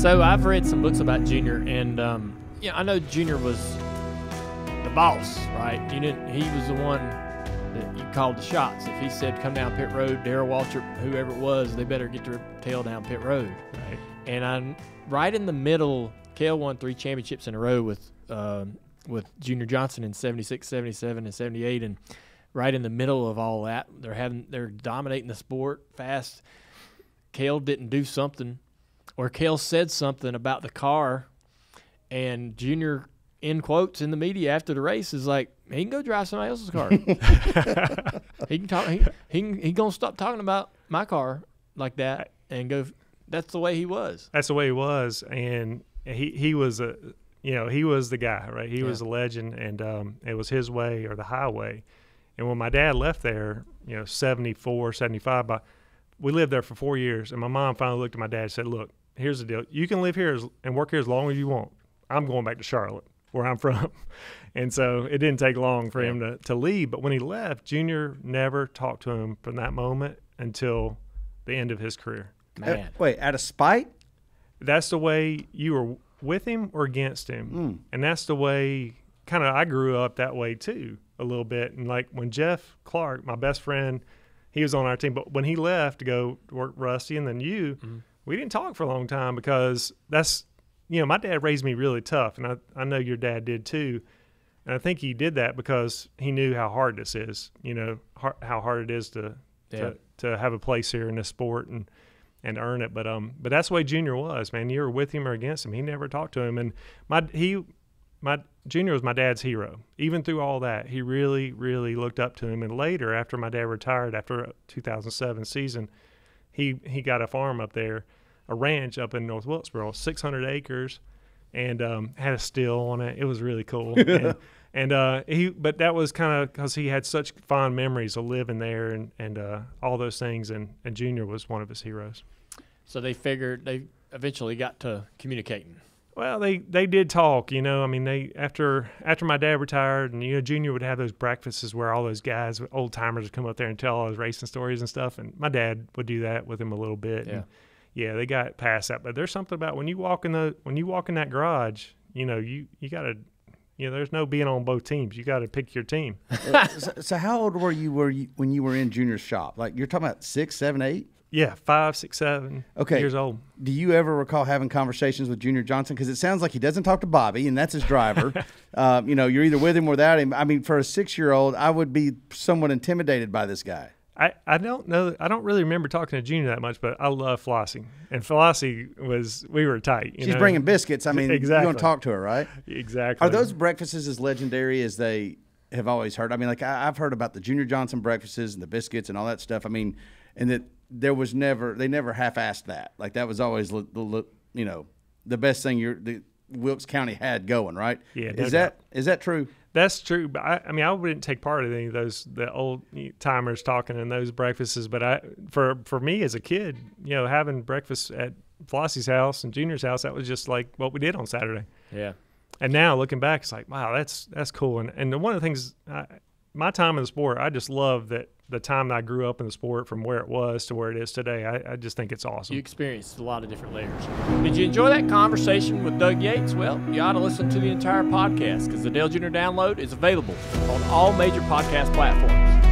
So I've read some books about Junior, and um, yeah, I know Junior was the boss, right? You didn't. He was the one that you called the shots. If he said come down pit road, Darrell Waltrip, whoever it was, they better get their tail down pit road. Right. And I'm right in the middle. Cale won three championships in a row with uh, with Junior Johnson in 76, 77, and 78, and right in the middle of all that, they're having they're dominating the sport fast. Cale didn't do something, or Cale said something about the car, and Junior in quotes in the media after the race is like he can go drive somebody else's car. he can talk. He he can, he gonna stop talking about my car like that and go. That's the way he was. That's the way he was, and he he was a you know he was the guy, right? He Yeah. was a legend, and um, it was his way or the highway. And when my dad left there, you know, 74, 75, by, we lived there for four years, and my mom finally looked at my dad and said, "Look, here's the deal. You can live here as, and work here as long as you want. I'm going back to Charlotte, where I'm from." And so it didn't take long for him to, to leave. But when he left, Junior never talked to him from that moment until the end of his career. Man, Uh, Wait, out of spite? That's the way you were with him or against him. And that's the way kind of I grew up that way too, a little bit. And like when Jeff Clark, my best friend, he was on our team, but when he left to go work Rusty and then you, we didn't talk for a long time because that's, you know, my dad raised me really tough. And I, I know your dad did too. And I think he did that because he knew how hard this is, you know, har- how hard it is to, Yeah. to, to have a place here in this sport and, and earn it. But um, but that's the way Junior was, man. You were with him or against him. He never talked to him. And my he, my Junior was my dad's hero. Even through all that, he really really looked up to him. And later, after my dad retired after a 2007 season, he he got a farm up there, a ranch up in North Wilkesboro, 600 acres, and um, had a still on it. It was really cool. and, and uh, he, but that was kind of because he had such fond memories of living there and and uh, all those things. And and Junior was one of his heroes. so they figured they eventually got to communicating. Well, they they did talk, you know. I mean, they after after my dad retired, and you know, Junior would have those breakfasts where all those guys, old timers, would come up there and tell all his racing stories and stuff. And my dad would do that with him a little bit. Yeah. And yeah, they got past that. But there's something about when you walk in the when you walk in that garage, you know, you you got to, you know, there's no being on both teams. You got to pick your team. so, so how old were you were you, when you were in Junior's shop? Like you're talking about six, seven, eight? Yeah, five, six, seven Okay. years old. Do you ever recall having conversations with Junior Johnson? Because it sounds like he doesn't talk to Bobby, and that's his driver. um, you know, you're either with him or without him. I mean, for a six year old, I would be somewhat intimidated by this guy. I, I don't know. I don't really remember talking to Junior that much, but I love Flossie. And Flossie was, we were tight. You She's know? bringing biscuits. I mean, exactly. you're going to talk to her, right? Exactly. Are those breakfasts as legendary as they have always heard? I mean, like I, I've heard about the Junior Johnson breakfasts and the biscuits and all that stuff. I mean, and that there was never they never half-assed that. Like that was always the, you know the best thing you're the Wilkes County had going, right? Yeah, no is that is that true? That's true, but I, I mean, I wouldn't take part in any of those the old timers talking in those breakfasts. But I, for for me as a kid, you know, having breakfast at Flossie's house and Junior's house, that was just like what we did on Saturday. Yeah. And now looking back, it's like, wow, that's that's cool. And and one of the things, I, my time in the sport, I just love that the time that I grew up in the sport from where it was to where it is today. I, I just think it's awesome. You experienced a lot of different layers. Did you enjoy that conversation with Doug Yates? Well, you ought to listen to the entire podcast because the Dale Jr. download is available on all major podcast platforms.